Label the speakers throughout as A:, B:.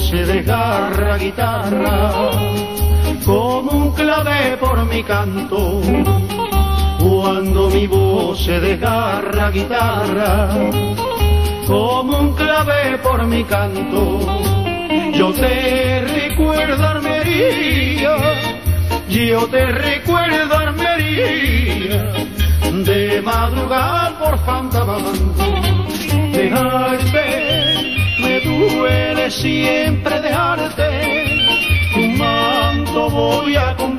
A: se desgarra guitarra, como un clave por mi canto. Cuando mi voz se desgarra guitarra, como un clave por mi canto. Yo te recuerdo Armería, yo te recuerdo Armería, de madrugada por fantamando, dejarte, me duele siempre dejarte, tu manto voy a comprarte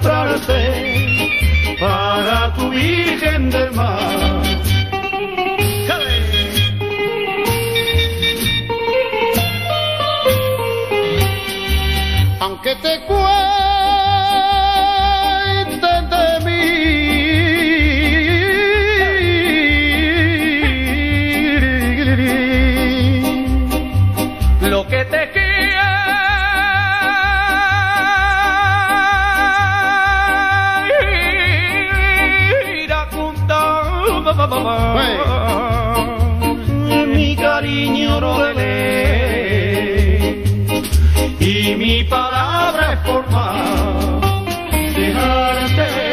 A: dejarte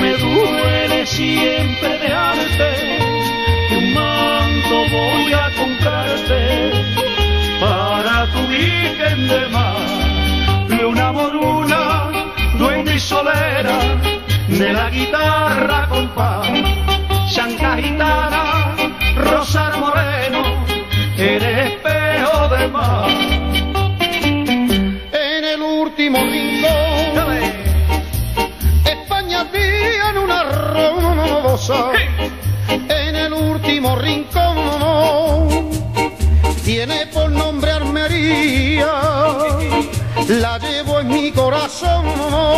A: me duele siempre dejarte. Un manto voy a comprarte para tu virgen de mar. Una moruna duende y solera de la guitarra
B: mi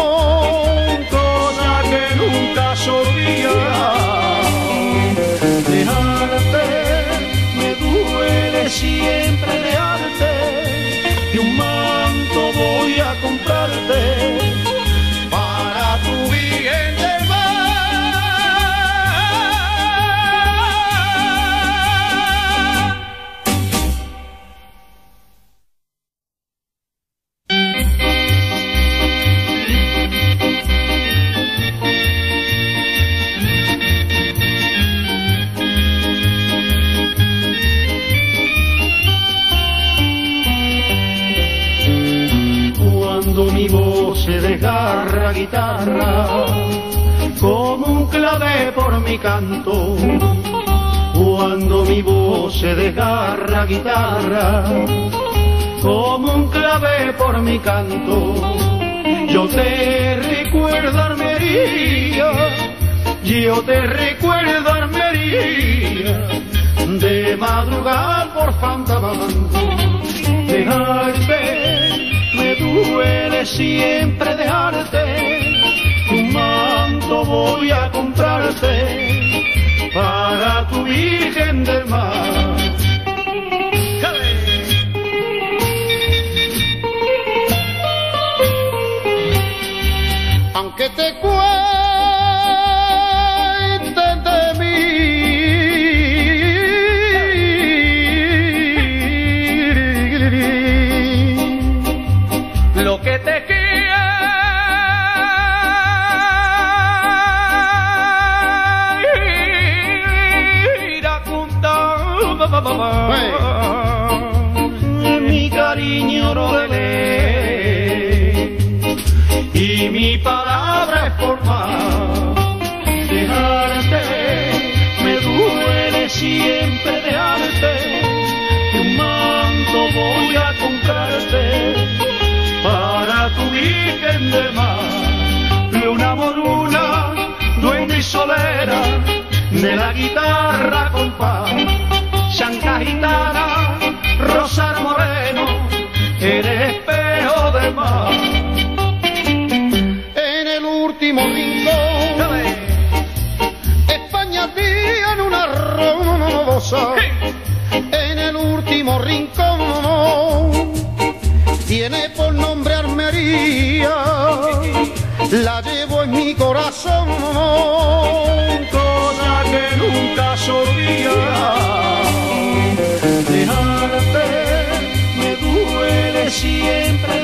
A: guitarra, como un clave por mi canto. Cuando mi voz se desgarra guitarra, como un clave por mi canto. Yo te recuerdo Armería, yo te recuerdo Armería, de madrugada por dejarte me duele siempre dejarte, un manto voy a comprarte para tu Virgen del Mar.
B: aunque te cuenten de mí.
A: Que te quiera contar mi cariño lo y mi palabra es formar virgen de mar una moruna duende y solera de la guitarra compás chanca gitana rosar moreno eres espejo de mar
B: en el último rincón. España tiene una rosa en el último rincón. Tiene por nombre Armería, la llevo en mi corazón, cosa que nunca solía dejarte, me duele siempre